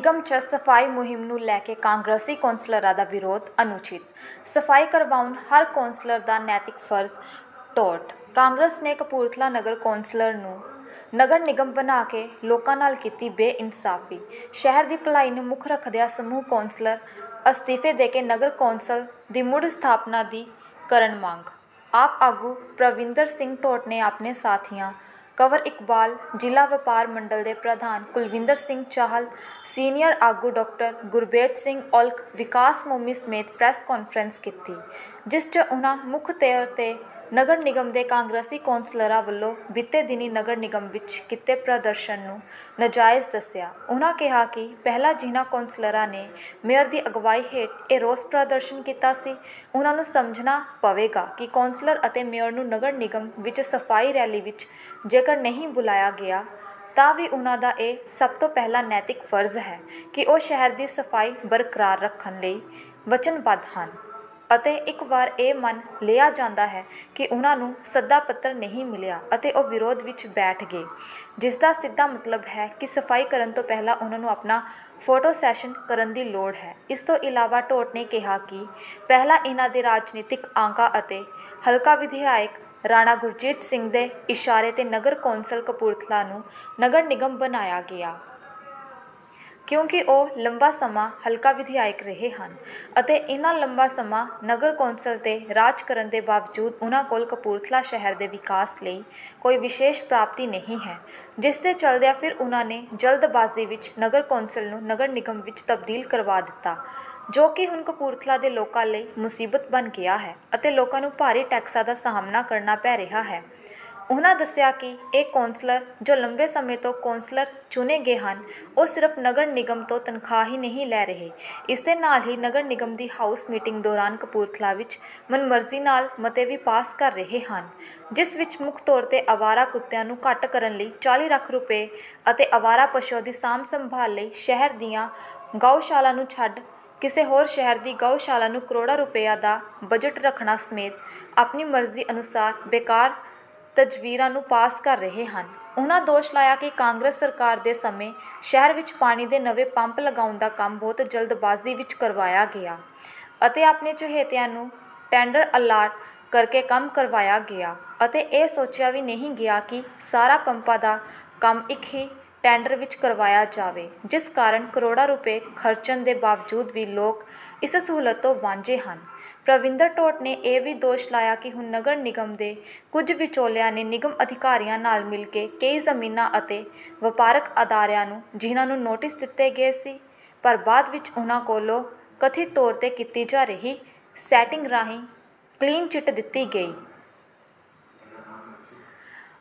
ਨਿਗਮ 'ਚ ਸਫ਼ਾਈ ਮੁਹਿੰਮ ਨੂੰ ਲੈ ਕੇ ਕਾਂਗਰਸੀ ਕੌਂਸਲਰਾਂ ਦਾ ਵਿਰੋਧ ਅਨੁਚਿਤ। ਸਫ਼ਾਈ ਕਰਵਾਉਣ ਹਰ ਕੌਂਸਲਰ ਦਾ ਨੈਤਿਕ ਫਰਜ਼ ਟੋਟ। ਕਾਂਗਰਸ ਨੇ ਕਪੂਰਥਲਾ ਨਗਰ ਕੌਂਸਲਰ ਨੂੰ ਨਗਰ ਨਿਗਮ ਬਣਾ ਕੇ ਲੋਕਾਂ ਨਾਲ ਕੀਤੀ ਬੇਇਨਸਾਫੀ। ਸ਼ਹਿਰ ਦੀ ਭਲਾਈ ਨੂੰ ਮੁੱਖ ਰੱਖਦਿਆਂ ਸਮੂਹ ਕੌਂਸਲਰ ਅਸਤੀਫੇ ਦੇ ਕੇ ਨਗਰ ਕੌਂਸਲ ਦੀ ਮੁੜ ਸਥਾਪਨਾ ਦੀ ਕਰਨ ਮੰਗ। ਆਪ ਆਗੂ ਪ੍ਰਵਿੰਦਰ ਸਿੰਘ ਟੋਟ ਨੇ ਆਪਣੇ ਸਾਥੀਆਂ ਕੰਵਰ ਇਕਬਾਲ, ਜ਼ਿਲ੍ਹਾ ਵਪਾਰ ਮੰਡਲ ਦੇ ਪ੍ਰਧਾਨ ਕੁਲਵਿੰਦਰ ਸਿੰਘ ਚਾਹਲ, ਸੀਨੀਅਰ ਆਗੂ ਡਾਕਟਰ ਗੁਰਬੇਜ ਸਿੰਘ ਔਲਖ, ਵਿਕਾਸ ਮੋਮੀ ਸਮੇਤ ਪ੍ਰੈਸ ਕਾਨਫਰੰਸ ਕੀਤੀ, ਜਿਸ 'ਚ ਉਹਨਾਂ ਮੁੱਖ ਤੌਰ ਤੇ ਨਗਰ ਨਿਗਮ ਦੇ ਕਾਂਗਰਸੀ ਕੌਂਸਲਰਾਂ ਵੱਲੋਂ ਬੀਤੇ ਦਿਨੀ ਨਗਰ ਨਿਗਮ ਵਿੱਚ ਕੀਤੇ ਪ੍ਰਦਰਸ਼ਨ ਨੂੰ ਨਾਜਾਇਜ਼ ਦੱਸਿਆ। ਉਹਨਾਂ ਕਿਹਾ ਕਿ ਪਹਿਲਾਂ ਜਿਨ੍ਹਾਂ ਕੌਂਸਲਰਾਂ ਨੇ ਮੇਅਰ ਦੀ ਅਗਵਾਈ ਹੇਠ ਇਹ ਰੋਸ ਪ੍ਰਦਰਸ਼ਨ ਕੀਤਾ ਸੀ ਉਹਨਾਂ ਨੂੰ ਸਮਝਣਾ ਪਵੇਗਾ ਕਿ ਕੌਂਸਲਰ ਅਤੇ ਮੇਅਰ ਨੂੰ ਨਗਰ ਨਿਗਮ ਵਿੱਚ ਸਫ਼ਾਈ ਰੈਲੀ ਵਿੱਚ ਜੇਕਰ ਨਹੀਂ ਬੁਲਾਇਆ ਗਿਆ, ਤਾਂ ਵੀ ਉਹਨਾਂ ਦਾ ਇਹ ਸਭ ਤੋਂ ਪਹਿਲਾ ਨੈਤਿਕ ਫਰਜ਼ ਹੈ ਕਿ ਉਹ ਸ਼ਹਿਰ ਦੀ ਸਫ਼ਾਈ ਬਰਕਰਾਰ ਰੱਖਣ ਲਈ ਵਚਨਬੱਧ ਹਨ। ਅਤੇ ਇੱਕ ਵਾਰ ਇਹ ਮੰਨ ਲਿਆ ਜਾਂਦਾ ਹੈ ਕਿ ਉਹਨਾਂ ਨੂੰ ਸੱਦਾ ਪੱਤਰ ਨਹੀਂ ਮਿਲਿਆ ਅਤੇ ਉਹ ਵਿਰੋਧ ਵਿੱਚ ਬੈਠ ਗਏ। ਜਿਸ ਦਾ ਸਿੱਧਾ ਮਤਲਬ ਹੈ ਕਿ ਸਫ਼ਾਈ ਕਰਨ ਤੋਂ ਪਹਿਲਾਂ ਉਹਨਾਂ ਨੂੰ ਆਪਣਾ ਫੋਟੋ ਸੈਸ਼ਨ ਕਰਨ ਦੀ ਲੋੜ ਹੈ। ਇਸ ਤੋਂ ਇਲਾਵਾ ਟੋਟ ਨੇ ਕਿਹਾ ਕਿ ਪਹਿਲਾਂ ਇਹਨਾਂ ਦੇ ਰਾਜਨੀਤਿਕ ਆਂਕਾ ਅਤੇ ਹਲਕਾ ਵਿਧਾਇਕ ਰਾਣਾ ਗੁਰਜੀਤ ਸਿੰਘ ਦੇ ਇਸ਼ਾਰੇ ਤੇ ਨਗਰ ਕੌਂਸਲ ਕਪੂਰਥਲਾ ਨੂੰ ਨਗਰ ਨਿਗਮ ਬਣਾਇਆ ਗਿਆ। ਕਿਉਂਕਿ ਉਹ ਲੰਬਾ ਸਮਾਂ ਹਲਕਾ ਵਿਧਾਇਕ ਰਹੇ ਹਨ ਅਤੇ ਇਹਨਾਂ ਲੰਬਾ ਸਮਾਂ ਨਗਰ ਕੌਂਸਲ ਤੇ ਰਾਜ ਕਰਨ ਦੇ ਬਾਵਜੂਦ ਉਹਨਾਂ ਕੋਲ ਕਪੂਰਥਲਾ ਸ਼ਹਿਰ ਦੇ ਵਿਕਾਸ ਲਈ ਕੋਈ ਵਿਸ਼ੇਸ਼ ਪ੍ਰਾਪਤੀ ਨਹੀਂ ਹੈ, ਜਿਸ ਦੇ ਚਲਦਿਆਂ ਫਿਰ ਉਹਨਾਂ ਨੇ ਜਲਦਬਾਜ਼ੀ ਵਿੱਚ ਨਗਰ ਕੌਂਸਲ ਨੂੰ ਨਗਰ ਨਿਗਮ ਵਿੱਚ ਤਬਦੀਲ ਕਰਵਾ ਦਿੱਤਾ, ਜੋ ਕਿ ਹੁਣ ਕਪੂਰਥਲਾ ਦੇ ਲੋਕਾਂ ਲਈ ਮੁਸੀਬਤ ਬਣ ਗਿਆ ਹੈ ਅਤੇ ਲੋਕਾਂ ਨੂੰ ਭਾਰੀ ਟੈਕਸਾਂ ਦਾ ਸਾਹਮਣਾ ਕਰਨਾ ਪੈ ਰਿਹਾ ਹੈ। ਉਹਨਾਂ ਦੱਸਿਆ ਕਿ ਇਹ ਕੌਂਸਲਰ ਜੋ ਲੰਬੇ ਸਮੇਂ ਤੋਂ ਕੌਂਸਲਰ ਚੁਣੇ ਗਏ ਹਨ, ਉਹ ਸਿਰਫ ਨਗਰ ਨਿਗਮ ਤੋਂ ਤਨਖਾਹ ਹੀ ਨਹੀਂ ਲੈ ਰਹੇ। ਇਸ ਦੇ ਨਾਲ ਹੀ ਨਗਰ ਨਿਗਮ ਦੀ ਹਾਊਸ ਮੀਟਿੰਗ ਦੌਰਾਨ ਕਪੂਰਥਲਾ ਵਿੱਚ ਮਨਮਰਜ਼ੀ ਨਾਲ ਮਤੇ ਵੀ ਪਾਸ ਕਰ ਰਹੇ ਹਨ, ਜਿਸ ਵਿੱਚ ਮੁੱਖ ਤੌਰ ਤੇ ਆਵਾਰਾ ਕੁੱਤਿਆਂ ਨੂੰ ਘੱਟ ਕਰਨ ਲਈ 40 ਲੱਖ ਰੁਪਏ ਅਤੇ ਆਵਾਰਾ ਪਸ਼ੂਆਂ ਦੀ ਸਾਂਭ ਸੰਭਾਲ ਲਈ ਸ਼ਹਿਰ ਦੀਆਂ ਗਊਸ਼ਾਲਾ ਨੂੰ ਛੱਡ ਕਿਸੇ ਹੋਰ ਸ਼ਹਿਰ ਦੀ ਗਊਸ਼ਾਲਾ ਨੂੰ ਕਰੋੜਾਂ ਰੁਪਏ ਦਾ ਬਜਟ ਰੱਖਣਾ ਸਮੇਤ ਆਪਣੀ ਮਰਜ਼ੀ ਅਨੁਸਾਰ ਬੇਕਾਰ ਤਜਵੀਰਾਂ ਨੂੰ ਪਾਸ ਕਰ ਰਹੇ ਹਨ। ਉਹਨਾਂ ਦੋਸ਼ ਲਾਇਆ ਕਿ ਕਾਂਗਰਸ ਸਰਕਾਰ ਦੇ ਸਮੇਂ ਸ਼ਹਿਰ ਵਿੱਚ ਪਾਣੀ ਦੇ ਨਵੇਂ ਪੰਪ ਲਗਾਉਣ ਦਾ ਕੰਮ ਬਹੁਤ ਜਲਦਬਾਜ਼ੀ ਵਿੱਚ ਕਰਵਾਇਆ ਗਿਆ ਅਤੇ ਆਪਣੇ ਚਹੇਤਿਆਂ ਨੂੰ ਟੈਂਡਰ ਅਲਾਟ ਕਰਕੇ ਕੰਮ ਕਰਵਾਇਆ ਗਿਆ ਅਤੇ ਇਹ ਸੋਚਿਆ ਵੀ ਨਹੀਂ ਗਿਆ ਕਿ ਸਾਰਾ ਪੰਪਾਂ ਦਾ ਕੰਮ ਇੱਕ ਹੀ ਟੈਂਡਰ ਵਿੱਚ ਕਰਵਾਇਆ ਜਾਵੇ, ਜਿਸ ਕਾਰਨ ਕਰੋੜਾਂ ਰੁਪਏ ਖਰਚਣ ਦੇ ਬਾਵਜੂਦ ਵੀ ਲੋਕ ਇਸ ਸਹੂਲਤ ਤੋਂ ਵਾਂਝੇ ਹਨ। ਪ੍ਰਵਿੰਦਰ ਟੋਟ ਨੇ ਇਹ ਵੀ ਦੋਸ਼ ਲਾਇਆ ਕਿ ਹੁਣ ਨਗਰ ਨਿਗਮ ਦੇ ਕੁਝ ਵਿਚੋਲਿਆਂ ਨੇ ਨਿਗਮ ਅਧਿਕਾਰੀਆਂ ਨਾਲ ਮਿਲ ਕੇ ਕਈ ਜ਼ਮੀਨਾਂ ਅਤੇ ਵਪਾਰਕ ਅਦਾਰਿਆਂ ਨੂੰ, ਜਿਨ੍ਹਾਂ ਨੂੰ ਨੋਟਿਸ ਦਿੱਤੇ ਗਏ ਸੀ, ਪਰ ਬਾਅਦ ਵਿੱਚ ਉਹਨਾਂ ਕੋਲੋਂ ਕਥਿਤ ਤੌਰ ਤੇ ਕੀਤੀ ਜਾ ਰਹੀ ਸੈਟਿੰਗ ਰਾਹੀਂ ਕਲੀਨ ਚਿੱਟ ਦਿੱਤੀ ਗਈ।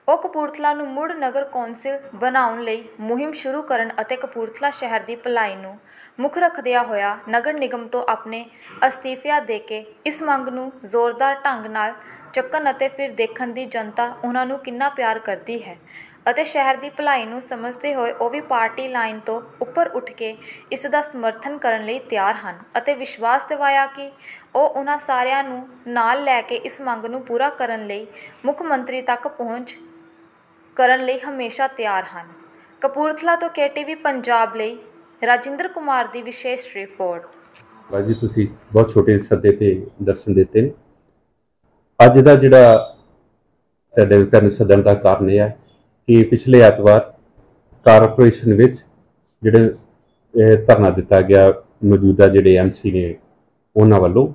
ਉਹ ਕਪੂਰਥਲਾ ਨੂੰ ਮੁੜ ਨਗਰ ਕੌਂਸਲ ਬਣਾਉਣ ਲਈ ਮੁਹਿੰਮ ਸ਼ੁਰੂ ਕਰਨ ਅਤੇ ਕਪੂਰਥਲਾ ਸ਼ਹਿਰ ਦੀ ਭਲਾਈ ਨੂੰ ਮੁੱਖ ਰੱਖਦਿਆਂ ਹੋਇਆ ਨਗਰ ਨਿਗਮ ਤੋਂ ਆਪਣੇ ਅਸਤੀਫਿਆ ਦੇ ਕੇ ਇਸ ਮੰਗ ਨੂੰ ਜ਼ੋਰਦਾਰ ਢੰਗ ਨਾਲ ਚੱਕਣ ਅਤੇ ਫਿਰ ਦੇਖਣ ਦੀ ਜਨਤਾ ਉਹਨਾਂ ਨੂੰ ਕਿੰਨਾ ਪਿਆਰ ਕਰਦੀ ਹੈ ਅਤੇ ਸ਼ਹਿਰ ਦੀ ਭਲਾਈ ਨੂੰ ਸਮਝਦੇ ਹੋਏ ਉਹ ਵੀ ਪਾਰਟੀ ਲਾਈਨ ਤੋਂ ਉੱਪਰ ਉੱਠ ਕੇ ਇਸ ਦਾ ਸਮਰਥਨ ਕਰਨ ਲਈ ਤਿਆਰ ਹਨ ਅਤੇ ਵਿਸ਼ਵਾਸ ਦਿਵਾਇਆ ਕਿ ਉਹ ਉਹਨਾਂ ਸਾਰਿਆਂ ਨੂੰ ਨਾਲ ਲੈ ਕੇ ਇਸ ਮੰਗ ਨੂੰ ਪੂਰਾ ਕਰਨ ਲਈ ਮੁੱਖ ਮੰਤਰੀ ਤੱਕ ਪਹੁੰਚ ਕਰਨ ਲਈ ਹਮੇਸ਼ਾ ਤਿਆਰ ਹਨ। ਕਪੂਰਥਲਾ ਤੋਂ ਕੇਟੀਵੀ ਪੰਜਾਬ ਲਈ ਰਾਜਿੰਦਰ ਕੁਮਾਰ ਦੀ ਵਿਸ਼ੇਸ਼ ਰਿਪੋਰਟ। ਬਾਜੀ ਤੁਸੀਂ ਬਹੁਤ ਛੋਟੇ ਸੱਦੇ ਤੇ ਦਰਸ਼ਨ ਦਿੱਤੇ ਨੇ। ਅੱਜ ਦਾ ਜਿਹੜਾ ਤੁਹਾਡੇ ਤੁਹਾਨੂੰ ਸੱਦਣ ਦਾ ਕਾਰਨ ਇਹ ਹੈ ਕਿ ਪਿਛਲੇ ਐਤਵਾਰ ਕਾਰਪੋਰੇਸ਼ਨ ਵਿੱਚ ਜਿਹੜੇ ਧਰਨਾ ਦਿੱਤਾ ਗਿਆ, ਮੌਜੂਦਾ ਜਿਹੜੇ ਐਮਸੀ ਨੇ, ਉਹਨਾਂ ਵੱਲੋਂ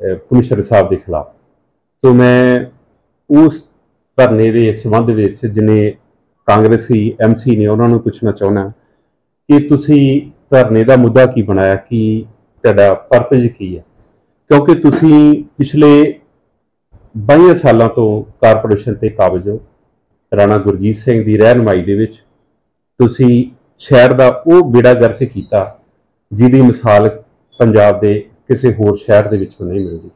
ਕਮਿਸ਼ਨਰ ਸਾਹਿਬ ਦੇ ਖਿਲਾਫ। ਤੋਂ ਮੈਂ ਉਸ ਧਰਨੇ ਦੇ ਸੰਬੰਧ ਵਿੱਚ ਜਿਨੇ ਕਾਂਗਰਸੀ ਐਮਸੀ ਨੇ ਉਹਨਾਂ ਨੂੰ ਪੁੱਛਣਾ ਚਾਹੁੰਦਾ ਕਿ ਤੁਸੀਂ ਧਰਨੇ ਦਾ ਮੁੱਦਾ ਕੀ ਬਣਾਇਆ, ਕਿ ਤੁਹਾਡਾ ਪਰਪਸ ਕੀ ਹੈ? ਕਿਉਂਕਿ ਤੁਸੀਂ ਪਿਛਲੇ 22 ਸਾਲਾਂ ਤੋਂ ਕਾਰਪੋਰੇਸ਼ਨ ਤੇ ਕਾਬਜ ਹੋ। ਰਾਣਾ ਗੁਰਜੀਤ ਸਿੰਘ ਦੀ ਰਹਿਨਮਾਈ ਦੇ ਵਿੱਚ ਤੁਸੀਂ ਸ਼ਹਿਰ ਦਾ ਉਹ ਬੇੜਾ ਗਰਕ ਕੀਤਾ ਜਿਹਦੀ ਮਿਸਾਲ ਪੰਜਾਬ ਦੇ ਕਿਸੇ ਹੋਰ ਸ਼ਹਿਰ ਦੇ ਵਿੱਚੋਂ ਨਹੀਂ ਮਿਲਦੀ।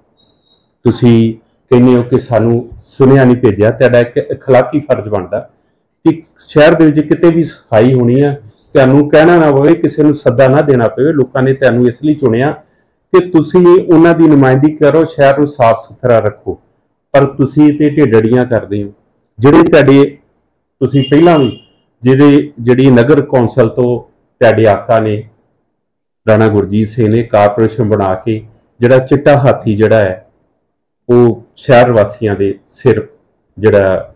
ਤੁਸੀਂ ਕਹਿੰਦੇ ਹੋ ਕਿ ਸਾਨੂੰ ਸੁਨੇਹਾ ਨਹੀਂ ਭੇਜਿਆ ਤੁਹਾਡਾ ਇੱਕ اخلاقی ਫਰਜ਼ ਬਣਦਾ ਕਿ ਸ਼ਹਿਰ ਦੇ ਵਿੱਚ ਕਿਤੇ ਵੀ ਸਫਾਈ ਹੋਣੀ ਆ ਤੁਹਾਨੂੰ ਕਹਿਣਾ ਨਾ ਪਵੇ ਕਿਸੇ ਨੂੰ ਸੱਦਾ ਨਾ ਦੇਣਾ ਪਵੇ ਲੋਕਾਂ ਨੇ ਤੁਹਾਨੂੰ ਇਸ ਲਈ ਚੁਣਿਆ ਕਿ ਤੁਸੀਂ ਉਹਨਾਂ ਦੀ ਨੁਮਾਇੰਦਗੀ ਕਰੋ ਸ਼ਹਿਰ ਨੂੰ ਸਾਫ਼ ਸੁਥਰਾ ਰੱਖੋ ਪਰ ਤੁਸੀਂ ਤੇ ਢੇਡੜੀਆਂ ਕਰਦੇ ਹੋ ਜਿਹੜੇ ਤੁਹਾਡੇ ਤੁਸੀਂ ਪਹਿਲਾਂ ਵੀ ਜਿਹੜੇ ਜਿਹੜੀ ਨਗਰ ਕੌਂਸਲ ਤੋਂ ਤੁਹਾਡੇ ਆਕਾ ਨੇ ਰਾਣਾ ਗੁਰਜੀਤ ਸਿੰਘ ਨੇ ਕਾਰਪੋਰੇਸ਼ਨ ਬਣਾ ਕੇ ਜਿਹੜਾ ਚਿੱਟਾ ਹਾਥੀ ਜਿਹੜਾ ਹੈ ਉਹ ਸ਼ਹਿਰ ਵਾਸੀਆਂ ਦੇ ਸਿਰ ਜਿਹੜਾ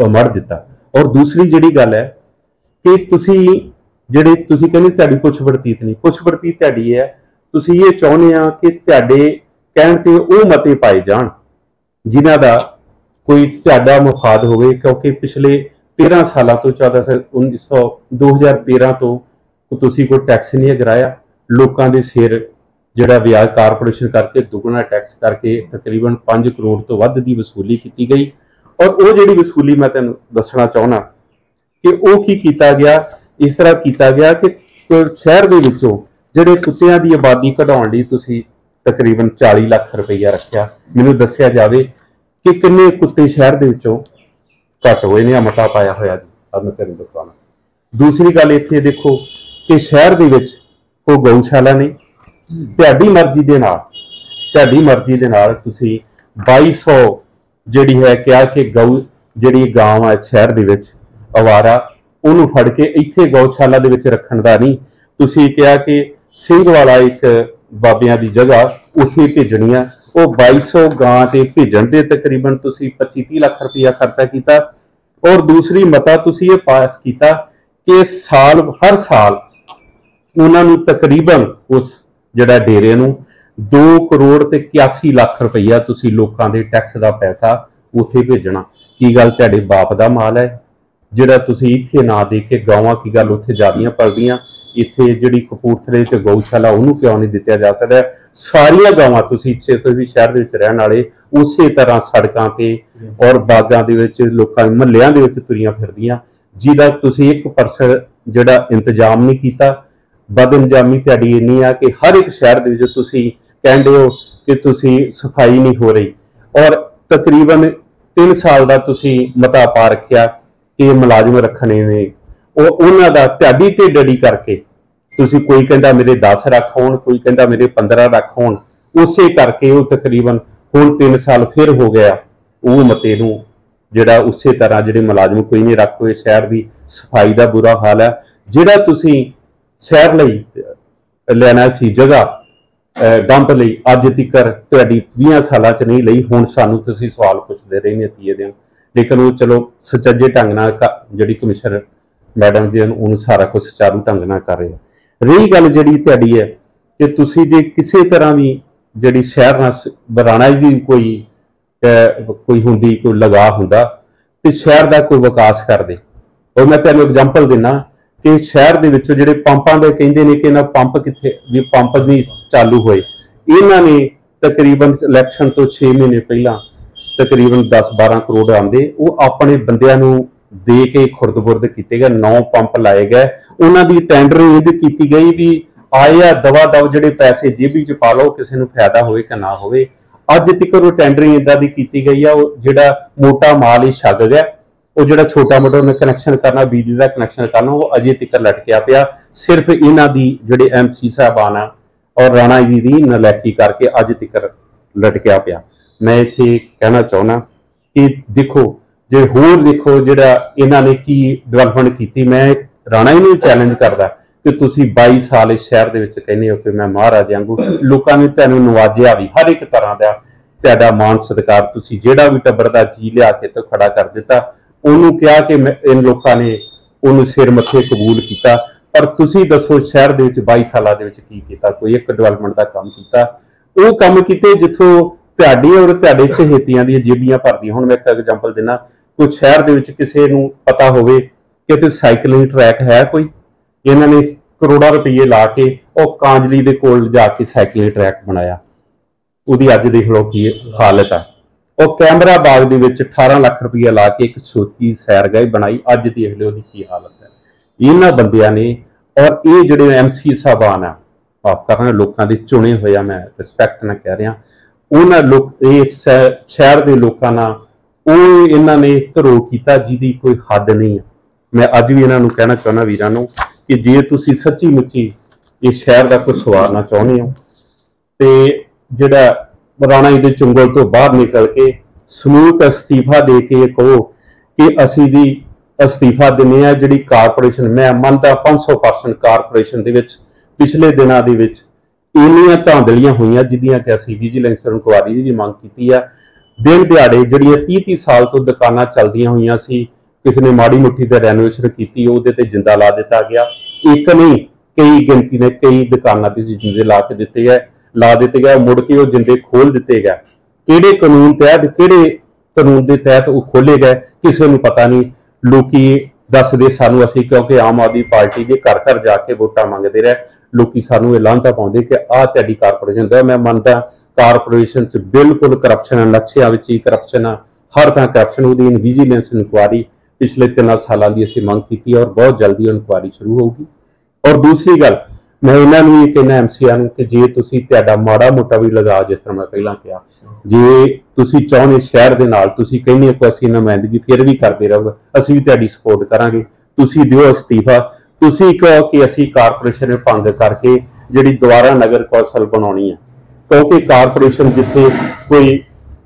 ਉਹ ਮੜ ਦਿੱਤਾ। ਔਰ ਦੂਸਰੀ ਜਿਹੜੀ ਗੱਲ ਹੈ ਕਿ ਤੁਸੀਂ ਜਿਹੜੇ ਤੁਸੀਂ ਕਹਿੰਦੇ ਤੁਹਾਡੀ ਪੁੱਛ ਵਰਤੀਤ ਨਹੀਂ, ਪੁੱਛ ਵਰਤੀਤ ਤੁਹਾਡੀ ਹੈ, ਤੁਸੀਂ ਇਹ ਚਾਹੁੰਦੇ ਆ ਕਿ ਤੁਹਾਡੇ ਕਹਿਣ ਤੇ ਉਹ ਮਤੇ ਪਾਏ ਜਾਣ, ਜਿਨ੍ਹਾਂ ਦਾ ਕੋਈ ਤੁਹਾਡਾ ਮੁਫਾਦ ਹੋਵੇ, ਕਿਉਂਕਿ ਪਿਛਲੇ 13 ਸਾਲਾਂ ਤੋਂ 14 ਸਾਲ 1900 2013 ਤੋਂ ਤੁਸੀਂ ਕੋਈ ਟੈਕਸ ਨਹੀਂ ਅਗਰਾਇਆ ਲੋਕਾਂ ਦੇ ਸਿਰ ਜਿਹੜਾ ਵਿਆਜ ਕਾਰਪੋਰੇਸ਼ਨ ਕਰਕੇ ਦੁੱਗਣਾ ਟੈਕਸ ਕਰਕੇ ਤਕਰੀਬਨ 5 ਕਰੋੜ ਤੋਂ ਵੱਧ ਦੀ ਵਸੂਲੀ ਕੀਤੀ ਗਈ। ਔਰ ਉਹ ਜਿਹੜੀ ਵਸੂਲੀ ਮੈਂ ਤੁਹਾਨੂੰ ਦੱਸਣਾ ਚਾਹੁੰਦਾ ਕਿ ਉਹ ਕੀ ਕੀਤਾ ਗਿਆ? ਇਸ ਤਰ੍ਹਾਂ ਕੀਤਾ ਗਿਆ ਕਿ ਸ਼ਹਿਰ ਦੇ ਵਿੱਚੋਂ ਜਿਹੜੇ ਕੁੱਤਿਆਂ ਦੀ ਆਬਾਦੀ ਘਟਾਉਣ ਲਈ ਤੁਸੀਂ ਤਕਰੀਬਨ 40 ਲੱਖ ਰੁਪਈਆ ਰੱਖਿਆ। ਮੈਨੂੰ ਦੱਸਿਆ ਜਾਵੇ ਕਿ ਕਿੰਨੇ ਕੁੱਤੇ ਸ਼ਹਿਰ ਦੇ ਵਿੱਚੋਂ ਘਟ ਹੋਏ ਨੇ ਆ ਮਤਾ ਪਾਇਆ ਹੋਇਆ ਜੀ। ਆ ਮੈਂ ਤੈਨੂੰ ਦਿਖਾਉਣਾ। ਦੂਸਰੀ ਗੱਲ ਇੱਥੇ ਦੇਖੋ ਕਿ ਸ਼ਹਿਰ ਦੇ ਵਿੱਚ ਕੋਈ ਗਊਸ਼ਾਲਾ ਨਹੀਂ ਤੁਹਾਡੀ ਮਰਜ਼ੀ ਦੇ ਨਾਲ, ਤੁਹਾਡੀ ਮਰਜ਼ੀ ਦੇ ਨਾਲ ਤੁਸੀਂ 2200 ਜਿਹੜੀ ਹੈ ਕਿਹਾ ਕਿ ਗਊ ਜਿਹੜੀ ਗਾਂ ਹੈ ਸ਼ਹਿਰ ਦੇ ਵਿੱਚ ਅਵਾਰਾ, ਉਹਨੂੰ ਫੜ ਕੇ ਇੱਥੇ ਗਊਸ਼ਾਲਾ ਦੇ ਵਿੱਚ ਰੱਖਣ ਦਾ ਨਹੀਂ। ਤੁਸੀਂ ਕਿਹਾ ਕਿ ਸਿੰਘ ਵਾਲਾ ਇੱਕ ਬਾਬਿਆਂ ਦੀ ਜਗ੍ਹਾ ਉੱਥੇ ਭੇਜਣੀਆਂ ਉਹ 2200 ਗਾਂ ਤੇ ਭੇਜਣ ਦੇ ਤਕਰੀਬਨ ਤੁਸੀਂ 25-30 ਲੱਖ ਰੁਪਇਆ ਖਰਚਾ ਕੀਤਾ। ਔਰ ਦੂਸਰੀ ਮਤਾ ਤੁਸੀਂ ਇਹ ਪਾਸ ਕੀਤਾ ਕਿ ਸਾਲ, ਹਰ ਸਾਲ ਉਹਨਾਂ ਨੂੰ ਤਕਰੀਬਨ ਉਸ ਜਿਹੜਾ ਡੇਰੇ ਨੂੰ 2 ਕਰੋੜ ਤੇ 81 ਲੱਖ ਰੁਪਈਆ ਤੁਸੀਂ ਲੋਕਾਂ ਦੇ ਟੈਕਸ ਦਾ ਪੈਸਾ ਉੱਥੇ ਭੇਜਣਾ। ਕੀ ਗੱਲ ਤੁਹਾਡੇ ਬਾਪ ਦਾ ਮਾਲ ਹੈ? ਜਿਹੜਾ ਤੁਸੀਂ ਇੱਥੇ ਨਾ ਦੇ ਕੇ ਗਾਵਾਂ ਕੀ ਗੱਲ ਉੱਥੇ ਜਾਦੀਆਂ ਪਲਦੀਆਂ? ਇੱਥੇ ਜਿਹੜੀ ਕਪੂਰਥਲੇ ਚ ਗਊਸ਼ਾਲਾ ਉਹਨੂੰ ਕਿਉਂ ਨਹੀਂ ਦਿੱਤਾ ਜਾ ਸਕਦਾ? ਸਾਰੀਆਂ ਗਾਵਾਂ ਤੁਸੀਂ ਇੱਥੇ ਤੋਂ ਵੀ ਸ਼ਹਿਰ ਦੇ ਵਿੱਚ ਰਹਿਣ ਵਾਲੇ, ਉਸੇ ਤਰ੍ਹਾਂ ਸੜਕਾਂ ਤੇ ਔਰ ਬਾਗਾਂ ਦੇ ਵਿੱਚ ਲੋਕਾਂ ਮਹੱਲਿਆਂ ਦੇ ਵਿੱਚ ਤੁਰੀਆਂ ਫਿਰਦੀਆਂ। ਜਿਹਦਾ ਤੁਸੀਂ 1% ਜਿਹੜਾ ਇੰਤਜ਼ਾਮ ਨਹੀਂ ਕੀਤਾ ਬਦ ਇੰਜਾਮੀ ਤੁਹਾਡੀ ਇੰਨੀ ਆ ਕਿ ਹਰ ਇੱਕ ਸ਼ਹਿਰ ਦੇ ਵਿੱਚ ਤੁਸੀਂ ਕਹਿੰਦੇ ਹੋ ਕਿ ਤੁਸੀਂ ਸਫ਼ਾਈ ਨਹੀਂ ਹੋ ਰਹੀ। ਔਰ ਤਕਰੀਬਨ 3 ਸਾਲ ਦਾ ਤੁਸੀਂ ਮਤਾ ਪਾ ਰੱਖਿਆ ਕਿ ਮੁਲਾਜ਼ਮ ਰੱਖਣੇ ਨੇ। ਉਹ ਉਹਨਾਂ ਦਾ ਤੁਹਾਡੀ ਢੇਡੜੀ ਕਰਕੇ ਤੁਸੀਂ ਕੋਈ ਕਹਿੰਦਾ ਮੇਰੇ 10 ਰੱਖ ਹੋਣ, ਕੋਈ ਕਹਿੰਦਾ ਮੇਰੇ 15 ਰੱਖ ਹੋਣ, ਉਸੇ ਕਰਕੇ ਉਹ ਤਕਰੀਬਨ ਹੁਣ 3 ਸਾਲ ਫਿਰ ਹੋ ਗਿਆ। ਉਹ ਮਤੇ ਨੂੰ ਜਿਹੜਾ ਉਸੇ ਤਰ੍ਹਾਂ ਜਿਹੜੇ ਮੁਲਾਜ਼ਮ ਕੋਈ ਨਹੀਂ ਰੱਖ ਹੋਏ ਸ਼ਹਿਰ ਦੀ ਸਫ਼ਾਈ ਦਾ ਬੁਰਾ ਹਾਲ ਹੈ। ਜਿਹੜਾ ਤੁਸੀਂ ਸ਼ਹਿਰ ਲਈ ਲੈਣਾ ਸੀ ਜਗ੍ਹਾ ਡੰਪ ਲਈ। ਅੱਜ ਤੱਕਰ ਤੁਹਾਡੀ 20 ਸਾਲਾਂ ਚ ਨਹੀਂ ਲਈ, ਹੁਣ ਸਾਨੂੰ ਤੁਸੀਂ ਸਵਾਲ ਪੁੱਛਦੇ ਰਹਿੰਦੇ ਤੀਏ ਦਿਨ। ਲੇਕਿਨ ਉਹ ਚਲੋ ਸੱਚੇ ਢੰਗ ਨਾਲ ਜਿਹੜੀ ਕਮਿਸ਼ਨਰ ਮੈਡਮ ਜੀ ਉਹਨੂੰ ਸਾਰਾ ਕੁਝ ਸੁਚਾਰੂ ਢੰਗ ਨਾਲ ਕਰ ਰਹੇ ਰਹੀ ਗੱਲ ਜਿਹੜੀ ਤੁਹਾਡੀ ਹੈ ਕਿ ਤੁਸੀਂ ਜੇ ਕਿਸੇ ਤਰ੍ਹਾਂ ਵੀ ਜਿਹੜੀ ਸ਼ਹਿਰ ਨਾਲ ਬਰਾਣਾ ਦੀ ਕੋਈ ਕੋਈ ਹੁੰਦੀ, ਕੋਈ ਲਗਾ ਹੁੰਦਾ, ਤੇ ਸ਼ਹਿਰ ਦਾ ਕੋਈ ਵਿਕਾਸ ਕਰਦੇ। ਉਹ ਮੈਂ ਤੁਹਾਨੂੰ ਐਗਜ਼ਾਮਪਲ ਦਿੰਨਾ। ਕਿ ਸ਼ਹਿਰ ਦੇ ਵਿੱਚੋਂ ਜਿਹੜੇ ਪੰਪਾਂ ਦੇ ਕਹਿੰਦੇ ਨੇ ਕਿ ਇਹਨਾਂ ਪੰਪ ਕਿੱਥੇ, ਵੀ ਪੰਪ ਨਹੀਂ ਚਾਲੂ ਹੋਏ। ਇਹਨਾਂ ਨੇ ਤਕਰੀਬਨ ਇਲੈਕਸ਼ਨ ਤੋਂ 6 ਮਹੀਨੇ ਪਹਿਲਾਂ ਤਕਰੀਬਨ 10-12 ਕਰੋੜ ਆਂਦੇ ਉਹ ਆਪਣੇ ਬੰਦਿਆਂ ਨੂੰ ਦੇ ਕੇ ਖੁਰਦਬੁਰਦ ਕੀਤੇ ਗਏ, ਨੌ ਪੰਪ ਲਾਏ ਗਏ। ਉਹਨਾਂ ਦੀ ਟੈਂਡਰਿੰਗ ਇਹਦੀ ਕੀਤੀ ਗਈ ਵੀ ਆਏ ਆ, ਦਵਾ ਦਵ ਜਿਹੜੇ ਪੈਸੇ ਜੇਬੀ ਚ ਪਾ ਲਓ, ਕਿਸੇ ਨੂੰ ਫਾਇਦਾ ਹੋਵੇ ਕਿ ਨਾ ਹੋਵੇ। ਅੱਜ ਤੱਕ ਉਹ ਟੈਂਡਰਿੰਗ ਇਦਾਂ ਦੀ ਕੀਤੀ ਗਈ ਆ, ਉਹ ਜਿਹੜਾ ਮੋਟਾ ਮਾਲ ਹੀ ਛੱਗ ਗਿਆ। ਉਹ ਜਿਹੜਾ ਛੋਟਾ ਮੋਟਾ ਉਹਨੇ ਕਨੈਕਸ਼ਨ ਕਰਨਾ, ਬਿਜਲੀ ਦਾ ਕਨੈਕਸ਼ਨ ਕਰਨਾ, ਉਹ ਅਜੇ ਤੱਕ ਲਟਕਿਆ ਪਿਆ। ਸਿਰਫ ਇਹਨਾਂ ਦੀ ਜਿਹੜੇ ਐਮਸੀ ਸਾਹਿਬਾਨ ਆ ਔਰ ਰਾਣਾ ਜੀ ਦੀ ਨਲੈਕੀ ਕਰਕੇ ਅੱਜ ਤੱਕ ਲਟਕਿਆ ਪਿਆ। ਮੈਂ ਇੱਥੇ ਕਹਿਣਾ ਚਾਹੁੰਦਾ ਕਿ ਦੇਖੋ, ਜੇ ਹੋਰ ਦੇਖੋ ਜਿਹੜਾ ਇਹਨਾਂ ਨੇ ਕੀ ਡਿਵੈਲਪਮੈਂਟ ਕੀਤੀ, ਮੈਂ ਰਾਣਾ ਜੀ ਨੂੰ ਚੈਲੰਜ ਕਰਦਾ ਕਿ ਤੁਸੀਂ 22 ਸਾਲ ਇਸ ਸ਼ਹਿਰ ਦੇ ਵਿੱਚ ਕਹਿੰਦੇ ਹੋ ਕਿ ਮੈਂ ਮਹਾਰਾਜ ਵਾਂਗੂ ਲੋਕਾਂ ਨੇ ਤੁਹਾਨੂੰ ਨਵਾਜਿਆ ਵੀ, ਹਰ ਇੱਕ ਤਰ੍ਹਾਂ ਦਾ ਤੁਹਾਡਾ ਮਾਨ ਸਤਿਕਾਰ ਤੁਸੀਂ ਜਿਹੜਾ ਵੀ ਟੱਬਰ ਦਾ ਜੀ ਲਿਆ ਕੇ ਤੇ ਖੜਾ ਕਰ ਦਿੱਤਾ ਉਹਨੂੰ ਕਿਹਾ ਕਿ ਇਨ ਲੋਕਾਂ ਨੇ ਉਹਨੂੰ ਸਿਰ ਮੱਥੇ ਕਬੂਲ ਕੀਤਾ। ਪਰ ਤੁਸੀਂ ਦੱਸੋ ਸ਼ਹਿਰ ਦੇ ਵਿੱਚ 22 ਸਾਲਾਂ ਦੇ ਵਿੱਚ ਕੀ ਕੀਤਾ? ਕੋਈ ਇੱਕ ਡਿਵੈਲਪਮੈਂਟ ਦਾ ਕੰਮ ਕੀਤਾ? ਉਹ ਕੰਮ ਕੀਤੇ ਜਿੱਥੋਂ ਤੁਹਾਡੀ ਔਰ ਤੁਹਾਡੇ ਚਹੇਤੀਆਂ ਦੀਆਂ ਜੇਬੀਆਂ ਭਰਦੀਆਂ। ਹੁਣ ਮੈਂ ਇੱਕ ਐਗਜ਼ਾਮਪਲ ਦਿੰਨਾ, ਕੋਈ ਸ਼ਹਿਰ ਦੇ ਵਿੱਚ ਕਿਸੇ ਨੂੰ ਪਤਾ ਹੋਵੇ ਕਿ ਇੱਥੇ ਸਾਈਕਲਿੰਗ ਟਰੈਕ ਹੈ ਕੋਈ? ਇਹਨਾਂ ਨੇ ਕਰੋੜਾਂ ਰੁਪਏ ਲਾ ਕੇ ਉਹ ਕਾਂਜਲੀ ਦੇ ਕੋਲ ਜਾ ਕੇ ਸਾਈਕਲਿੰਗ ਟਰੈਕ ਬਣਾਇਆ। ਉਹਦੀ ਅੱਜ ਦੇਖ ਲਓ ਕੀ ਹਾਲਤ ਆ। ਉਹ ਕੈਮਰਾ ਬਾਗ ਦੇ ਵਿੱਚ 18 ਲੱਖ ਰੁਪਈਆ ਲਾ ਕੇ ਇੱਕ ਛੋਟੀ ਸੈਰਗਾਹ ਬਣਾਈ। ਅੱਜ ਦੇਖ ਲਿਓ ਉਹਦੀ ਕੀ ਹਾਲਤ ਹੈ? ਇਹਨਾਂ ਬੰਦਿਆਂ ਨੇ ਔਰ ਇਹ ਜਿਹੜੇ ਐਮਸੀ ਸਾਹਿਬਾਨ ਆ ਆਪ ਕਰਨਾ ਲੋਕਾਂ ਦੇ ਚੁਣੇ ਹੋਇਆ ਮੈਂ ਰਿਸਪੈਕਟ ਨਾਲ ਕਹਿ ਰਿਹਾ। ਉਹਨਾਂ ਲੋਕ, ਇਹ ਸ਼ਹਿਰ ਦੇ ਲੋਕਾਂ ਨਾਲ ਉਹ ਇਹਨਾਂ ਨੇ ਧਰੋ ਕੀਤਾ ਜਿਹਦੀ ਕੋਈ ਹੱਦ ਨਹੀਂ ਹੈ ਮੈਂ ਅੱਜ ਵੀ ਇਹਨਾਂ ਨੂੰ ਕਹਿਣਾ ਚਾਹੁੰਦਾ ਵੀਰਾਂ ਨੂੰ ਕਿ ਜੇ ਤੁਸੀਂ ਸੱਚੀ ਮੁੱਚੀ ਇਹ ਸ਼ਹਿਰ ਦਾ ਕੋਈ ਸਵਾਰਨਾ ਚਾਹੁੰਦੇ ਹੋ, ਤੇ ਜਿਹੜਾ ਰਾਣਾ ਦੇ ਚੁੰਗਲ ਤੋਂ ਬਾਹਰ ਨਿਕਲ ਕੇ ਸਮੂਹ ਅਸਤੀਫਾ ਦੇ ਕੇ ਕਹੋ ਕਿ ਅਸੀਂ ਦੀ ਅਸਤੀਫਾ ਦਿੰਦੇ ਆ ਜਿਹੜੀ ਕਾਰਪੋਰੇਸ਼ਨ, ਮੈਂ ਮੰਨਦਾ 500% ਕਾਰਪੋਰੇਸ਼ਨ ਦੇ ਵਿੱਚ ਪਿਛਲੇ ਦਿਨਾਂ ਦੇ ਵਿੱਚ ਇੰਨੀਆਂ ਧਾਂਦਲੀਆਂ ਹੋਈਆਂ ਜਿਹਦੀਆਂ ਕਿ ਅਸੀਂ ਵਿਜੀਲੈਂਸ ਇਨਕੁਆਰੀ ਦੀ ਵੀ ਮੰਗ ਕੀਤੀ ਆ। ਦਿਨ ਦਿਹਾੜੇ ਜਿਹੜੀਆਂ 30 30 ਸਾਲ ਤੋਂ ਦੁਕਾਨਾਂ ਚੱਲਦੀਆਂ ਹੋਈਆਂ ਸੀ, ਕਿਸੇ ਨੇ ਮਾੜੀ ਮੁੱਠੀ ਤੇ ਰੈਨੋਵੇਸ਼ਨ ਕੀਤੀ, ਉਹਦੇ ਤੇ ਜਿੰਦਾ ਲਾ ਦਿੱਤਾ ਗਿਆ। ਇੱਕ ਨਹੀਂ, ਕਈ ਗਿਣਤੀ ਨੇ ਕਈ ਦੁਕਾਨਾਂ ਤੇ ਜਿੰਦੇ ਲਾ ਕੇ ਦਿੱਤੇ ਗਏ ਲਾ ਦਿੱਤੇ ਗਏ ਮੁੜ ਕੇ ਉਹ ਜਿੰਦੇ ਖੋਲ ਦਿੱਤੇ ਗਏ। ਕਿਹੜੇ ਕਾਨੂੰਨ ਤਹਿਤ, ਕਿਹੜੇ ਕਾਨੂੰਨ ਦੇ ਤਹਿਤ ਉਹ ਖੋਲੇ ਗਏ, ਕਿਸੇ ਨੂੰ ਪਤਾ ਨਹੀਂ। ਲੋਕੀ ਦੱਸਦੇ ਸਾਨੂੰ ਅਸੀਂ ਕਿਉਂਕਿ ਆਮ ਆਦਮੀ ਪਾਰਟੀ ਦੇ ਘਰ ਘਰ ਜਾ ਕੇ ਵੋਟਾਂ ਮੰਗਦੇ ਰਹੇ। ਲੋਕੀ ਸਾਨੂੰ ਇਹ ਲਾਂਭਾ ਪਾਉਂਦੇ ਕਿ ਆਹ ਤੁਹਾਡੀ ਕਾਰਪੋਰੇਸ਼ਨ ਦਾ, ਮੈਂ ਮੰਨਦਾ ਕਾਰਪੋਰੇਸ਼ਨ ਚ ਬਿਲਕੁਲ ਕਰਪਸ਼ਨ ਹੈ ਨਕਸ਼ਿਆਂ ਵਿੱਚ ਹੀ ਕਰਪਸ਼ਨ ਆ। ਹਰ ਥਾਂ ਕਰਪਸ਼ਨ ਉਹਦੀ ਵਿਜੀਲੈਂਸ ਇਨਕੁਆਰੀ ਪਿਛਲੇ 3 ਸਾਲਾਂ ਦੀ ਅਸੀਂ ਮੰਗ ਕੀਤੀ ਔਰ ਬਹੁਤ ਜਲਦੀ ਇਨਕੁਆਰੀ ਸ਼ੁਰੂ ਹੋਊਗੀ। ਔਰ ਦੂਸਰੀ ਗੱਲ ਮੈਂ ਇਹਨਾਂ ਨੂੰ ਇਹ ਕਹਿਣਾ ਐਮਸੀਆ ਨੂੰ ਕਿ ਜੇ ਤੁਸੀਂ ਤੁਹਾਡਾ ਮਾੜਾ ਮੋਟਾ ਵੀ ਲਗਾ, ਜਿਸ ਤਰ੍ਹਾਂ ਮੈਂ ਪਹਿਲਾਂ ਕਿਹਾ, ਜੇ ਤੁਸੀਂ ਚਾਹੁੰਦੇ ਸ਼ਹਿਰ ਦੇ ਨਾਲ, ਤੁਸੀਂ ਕਹਿੰਦੇ ਹੋ ਅਸੀਂ ਨੁਮਾਇੰਦਗੀ ਫਿਰ ਵੀ ਕਰਦੇ ਰਹੋ ਅਸੀਂ ਵੀ ਤੁਹਾਡੀ ਸਪੋਰਟ ਕਰਾਂਗੇ, ਤੁਸੀਂ ਦਿਓ ਅਸਤੀਫਾ, ਤੁਸੀਂ ਕਹੋ ਕਿ ਅਸੀਂ ਕਾਰਪੋਰੇਸ਼ਨ ਨੂੰ ਭੰਗ ਕਰਕੇ ਜਿਹੜੀ ਦੁਬਾਰਾ ਨਗਰ ਕੌਂਸਲ ਬਣਾਉਣੀ ਹੈ ਕਿਉਂਕਿ ਕਾਰਪੋਰੇਸ਼ਨ ਜਿੱਥੇ ਕੋਈ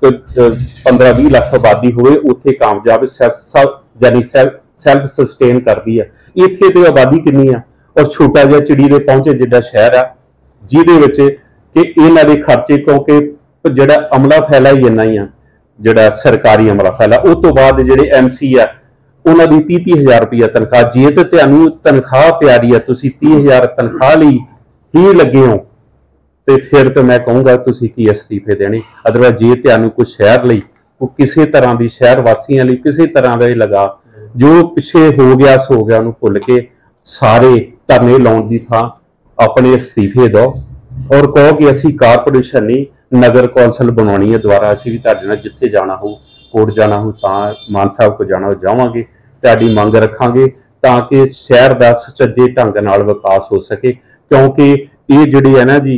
15-20 ਲੱਖ ਆਬਾਦੀ ਹੋਵੇ, ਉੱਥੇ ਕਾਮਯਾਬ ਸੈਲਫ ਯਾਨੀ ਸੈਲਫ ਸਸਟੇਨ ਕਰਦੀ ਹੈ ਇੱਥੇ ਤੇ ਆਬਾਦੀ ਕਿੰਨੀ ਆ? ਔਰ ਛੋਟਾ ਜਿਹਾ ਚਿੜੀ ਦੇ ਪਹੁੰਚੇ ਜਿੱਡਾ ਸ਼ਹਿਰ ਆ, ਜਿਹਦੇ ਵਿੱਚ ਕਿ ਇਹਨਾਂ ਦੇ ਖਰਚੇ ਕਿਉਂਕਿ ਜਿਹੜਾ ਅਮਲਾ ਫੈਲਾ ਹੀ ਇੰਨਾ ਹੀ ਆ, ਜਿਹੜਾ ਸਰਕਾਰੀ ਅਮਲਾ ਫੈਲਾ ਉਸ ਤੋਂ ਬਾਅਦ ਜਿਹੜੇ ਐਮਸੀ ਆ, ਉਹਨਾਂ ਦੀ 30-30000 ਰੁਪਇਆ ਤਨਖਾਹ, ਜੇ ਤੇ ਤੁਹਾਨੂੰ ਤਨਖਾਹ ਪਿਆਰੀ ਆ, ਤੁਸੀਂ 30000 ਤਨਖਾਹ ਲਈ ਹੀ ਲੱਗੇ ਹੋ, ਤੇ ਫਿਰ ਤਾਂ ਮੈਂ ਕਹੂੰਗਾ ਤੁਸੀਂ ਕੀ ਅਸਤੀਫੇ ਦੇਣੇ ਅਦਰਵਾਇਜ਼ ਜੇ ਤੁਹਾਨੂੰ ਕੋਈ ਸ਼ਹਿਰ ਲਈ ਉਹ ਕਿਸੇ ਤਰ੍ਹਾਂ ਦੀ ਸ਼ਹਿਰ ਵਾਸੀਆਂ ਲਈ, ਕਿਸੇ ਤਰ੍ਹਾਂ ਦਾ ਲਗਾ ਜੋ ਪਿੱਛੇ ਹੋ ਗਿਆ, ਸੋ ਗਿਆ, ਉਹਨੂੰ ਭੁੱਲ ਕੇ ਸਾਰੇ ਧਰਨੇ ਲਾਉਣ ਦੀ ਥਾਂ ਆਪਣੇ ਅਸਤੀਫੇ ਦਿਓ ਔਰ ਕਹੋ ਕਿ ਅਸੀਂ ਕਾਰਪੋਰੇਸ਼ਨ ਨਹੀਂ, ਨਗਰ ਕੌਂਸਲ ਬਣਾਉਣੀ ਹੈ ਦੁਆਰਾ ਅਸੀਂ ਵੀ ਤੁਹਾਡੇ ਨਾਲ ਜਿੱਥੇ ਜਾਣਾ ਹੋ ਕੋਰਟ ਜਾਣਾ ਹੋ ਤਾਂ ਮਾਨ ਸਾਹਿਬ ਕੋ ਜਾਣਾ ਹੋ ਜਾਵਾਂਗੇ, ਤੁਹਾਡੀ ਮੰਗ ਰੱਖਾਂਗੇ ਤਾਂ ਕਿ ਸ਼ਹਿਰ ਦਾ ਸੁਚੱਜੇ ਢੰਗ ਨਾਲ ਵਿਕਾਸ ਹੋ ਸਕੇ, ਕਿਉਂਕਿ ਇਹ ਜਿਹੜੀ ਹੈ ਨਾ ਜੀ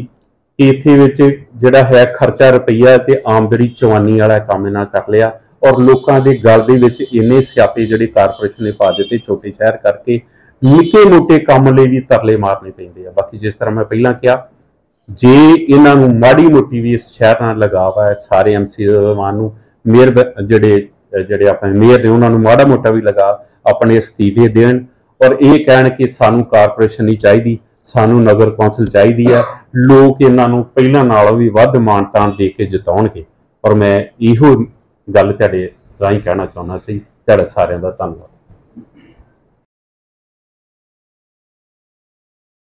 ਕਿ ਇੱਥੇ ਵਿੱਚ ਜਿਹੜਾ ਹੈ ਖਰਚਾ ਰੁਪਈਆ ਤੇ ਆਮਦਨੀ ਚਵਾਨੀ ਵਾਲਾ ਕੰਮ ਇਹਨਾਂ ਕਰ ਲਿਆ ਔਰ ਲੋਕਾਂ ਦੇ ਗਲ ਦੇ ਵਿੱਚ ਇੰਨੇ ਸਿਆਪੇ ਜਿਹੜੇ ਕਾਰਪੋਰੇਸ਼ਨ ਨੇ ਪਾ ਦਿੱਤੇ ਛੋਟੇ ਸ਼ਹਿਰ ਕਰਕੇ ਨਿੱਕੇ ਮੋਟੇ ਕੰਮ ਲਈ ਵੀ ਤਰਲੇ ਮਾਰਨੇ ਪੈਂਦੇ ਆ। ਬਾਕੀ ਜਿਸ ਤਰ੍ਹਾਂ ਮੈਂ ਪਹਿਲਾਂ ਕਿਹਾ, ਜੇ ਇਹਨਾਂ ਨੂੰ ਮਾੜੀ ਮੋਟੀ ਵੀ ਇਸ ਸ਼ਹਿਰ ਨਾਲ ਲਗਾਵਾ ਹੈ ਸਾਰੇ ਐਮਸੀ ਮਾਨ ਨੂੰ, ਮੇਅਰ ਜਿਹੜੇ ਜਿਹੜੇ ਆਪਣੇ ਮੇਅਰ ਨੇ, ਉਹਨਾਂ ਨੂੰ ਮਾੜਾ ਮੋਟਾ ਵੀ ਲਗਾ ਆਪਣੇ ਅਸਤੀਫੇ ਦੇਣ ਔਰ ਇਹ ਕਹਿਣ ਕਿ ਸਾਨੂੰ ਕਾਰਪੋਰੇਸ਼ਨ ਨਹੀਂ ਚਾਹੀਦੀ, ਸਾਨੂੰ ਨਗਰ ਕੌਂਸਲ ਚਾਹੀਦੀ ਹੈ ਲੋਕ ਇਹਨਾਂ ਨੂੰ ਪਹਿਲਾਂ ਨਾਲੋਂ ਵੀ ਵੱਧ ਮਾਨਤਾਨ ਦੇ ਕੇ ਜਿਤਾਉਣਗੇ। ਔਰ ਮੈਂ ਇਹੋ ਗੱਲ ਤੁਹਾਡੇ ਰਾਹੀਂ ਕਹਿਣਾ ਚਾਹੁੰਦਾ ਸੀ। ਤੁਹਾਡਾ ਸਾਰਿਆਂ ਦਾ ਧੰਨਵਾਦ।